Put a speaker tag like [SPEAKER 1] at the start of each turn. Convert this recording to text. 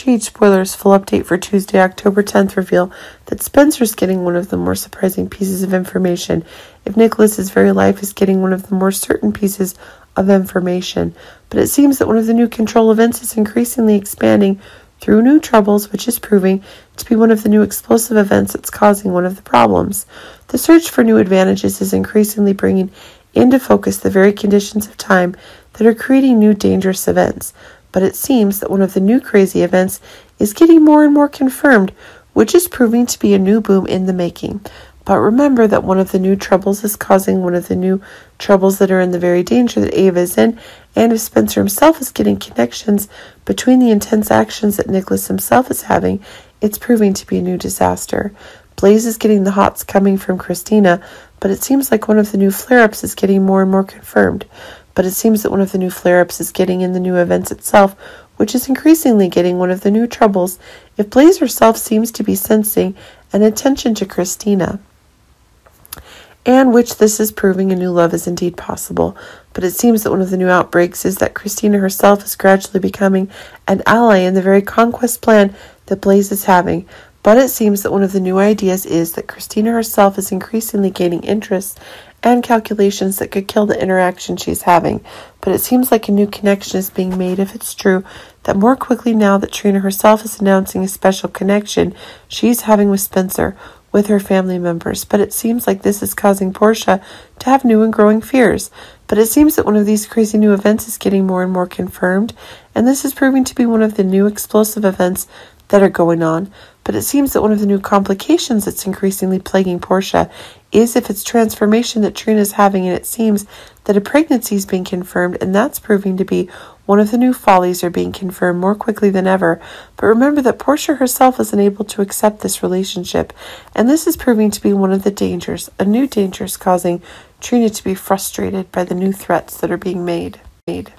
[SPEAKER 1] GH spoilers full update for Tuesday, October 10th reveal that Spencer's getting one of the more surprising pieces of information, if Nikolas's very life is getting one of the more certain pieces of information. But it seems that one of the new control events is increasingly expanding through new troubles, which is proving to be one of the new explosive events that's causing one of the problems. The search for new advantages is increasingly bringing into focus the very conditions of time that are creating new dangerous events but it seems that one of the new crazy events is getting more and more confirmed, which is proving to be a new boom in the making. But remember that one of the new troubles is causing one of the new troubles that are in the very danger that Ava is in, and if Spencer himself is getting connections between the intense actions that Nikolas himself is having, it's proving to be a new disaster. Blaze is getting the hots coming from Kristina, but it seems like one of the new flare ups is getting more and more confirmed but it seems that one of the new flare ups is getting in the new events itself, which is increasingly getting one of the new troubles if Blaze herself seems to be sensing an attention to Kristina. And which this is proving a new love is indeed possible. But it seems that one of the new outbreaks is that Kristina herself is gradually becoming an ally in the very conquest plan that Blaze is having. But it seems that one of the new ideas is that Kristina herself is increasingly gaining interest and calculations that could kill the interaction she's having. But it seems like a new connection is being made if it's true that more quickly now that Trina herself is announcing a special connection she's having with Spencer with her family members. But it seems like this is causing Portia to have new and growing fears. But it seems that one of these crazy new events is getting more and more confirmed, and this is proving to be one of the new explosive events that are going on. But it seems that one of the new complications that's increasingly plaguing Portia is if it's transformation that Trina's having, and it seems that a pregnancy is being confirmed, and that's proving to be one of the new follies are being confirmed more quickly than ever. But remember that Portia herself is unable to accept this relationship, and this is proving to be one of the dangers, a new danger is causing Trina to be frustrated by the new threats that are being made. made.